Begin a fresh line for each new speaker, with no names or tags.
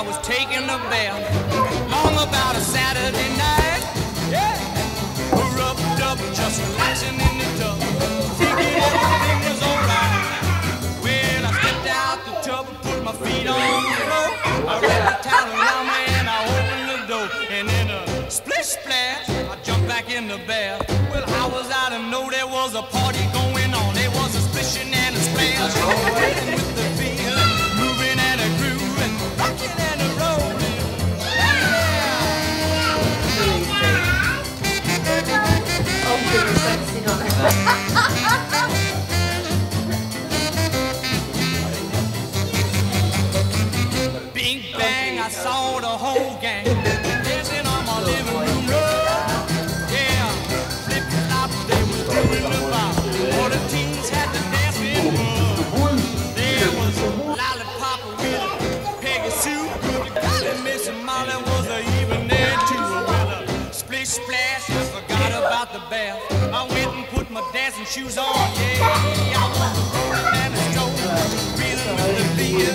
I was taking a bath. Long about a Saturday night. Yeah. Rubbed up, just relaxing in the tub. Thinking everything was alright. Well, I stepped out the tub and put my feet on the floor. I wrapped the towel around me and I opened the door. And in a splish splash, I jumped back in the bath. Well, how was I to know there was a party saw the whole gang dancing on my living room floor. Yeah, flip flop, they was doing the bop. All the teens had to dance with mud. There was a lollipop with Peggy Sue. Golly, Miss Molly was even there too. Well, a splish splash, I forgot about the bath. I went and put my dancing shoes on. Yeah, I was rolling and a strolling, feeling with the feel,